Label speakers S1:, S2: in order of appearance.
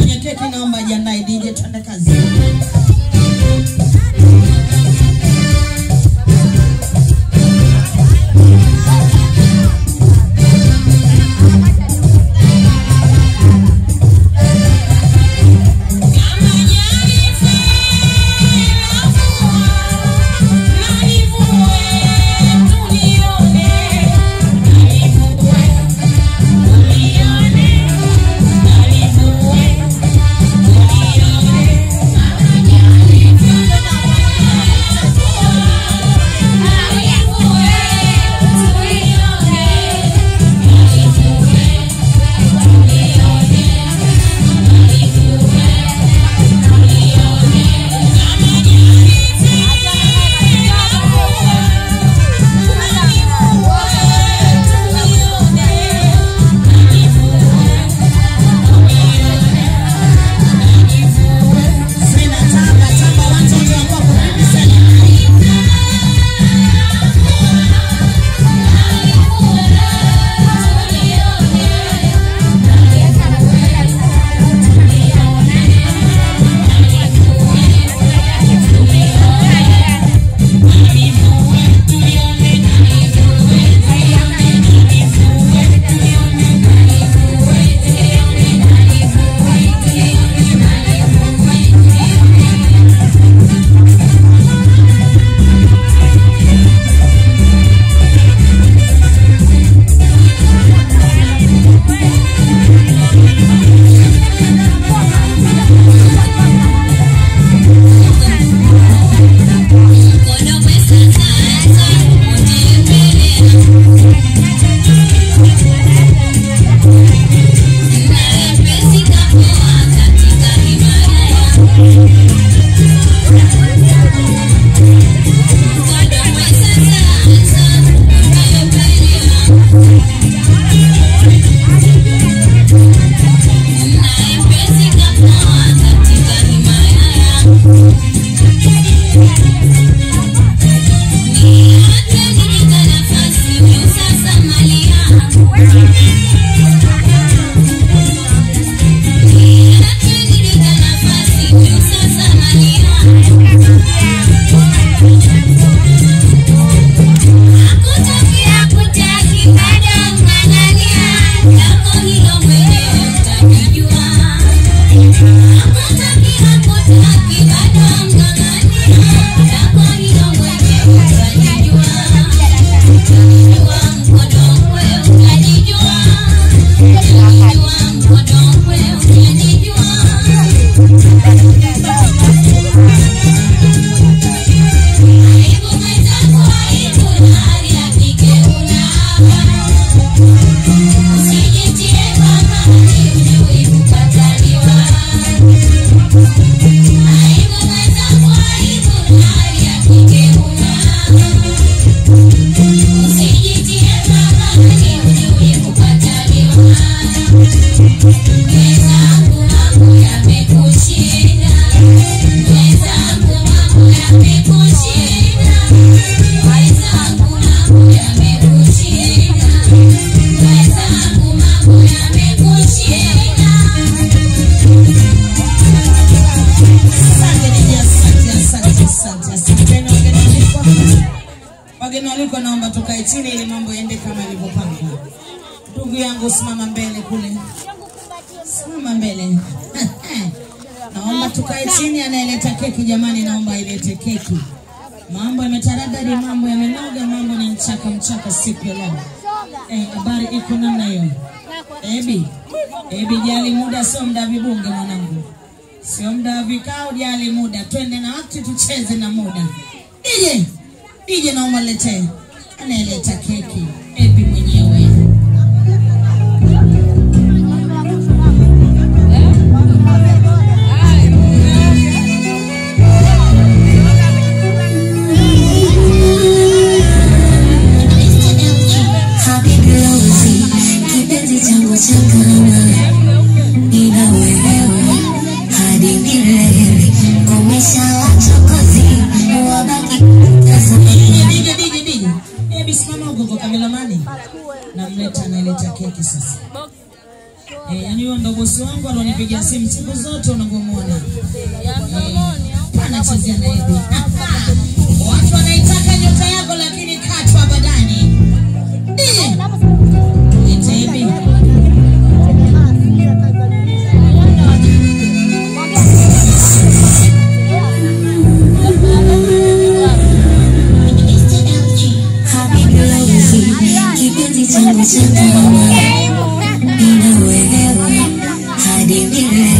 S1: keki naomba ajiandae DJ twende kazi. Asante DJ, wageni waalikwa. Naomba tukae chini mambo yaende kama. Ndugu yangu, simama mbele kule, simama mbele. Tukae chini. anaeleta keki jamani, naomba ailete keki. Mambo yametaradadi, mambo yamenoga, mambo ni mchaka mchaka siku ya leo. Eh, habari iko namna hiyo. Ebi, Ebi, jali muda, sio muda vibunge mwanangu, sio muda vikao, jali muda, twende na wakati, tucheze na muda. DJ, DJ, naomba letee anaeleta keki, Ebi Keki sasa.
S2: Eh, yani huyo ndo bosi wangu alionipigia simu siku zote unavyomwona. Eh, anachezea na Ebi. Watu wanaitaka nyota yako lakini
S1: Divina.